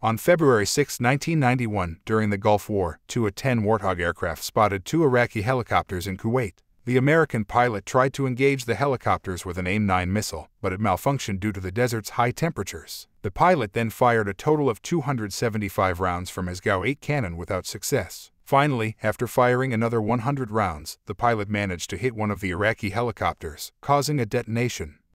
On February 6, 1991, during the Gulf War, two A-10 Warthog aircraft spotted two Iraqi helicopters in Kuwait. The American pilot tried to engage the helicopters with an AIM-9 missile, but it malfunctioned due to the desert's high temperatures. The pilot then fired a total of 275 rounds from his GAU-8 cannon without success. Finally, after firing another 100 rounds, the pilot managed to hit one of the Iraqi helicopters, causing a detonation.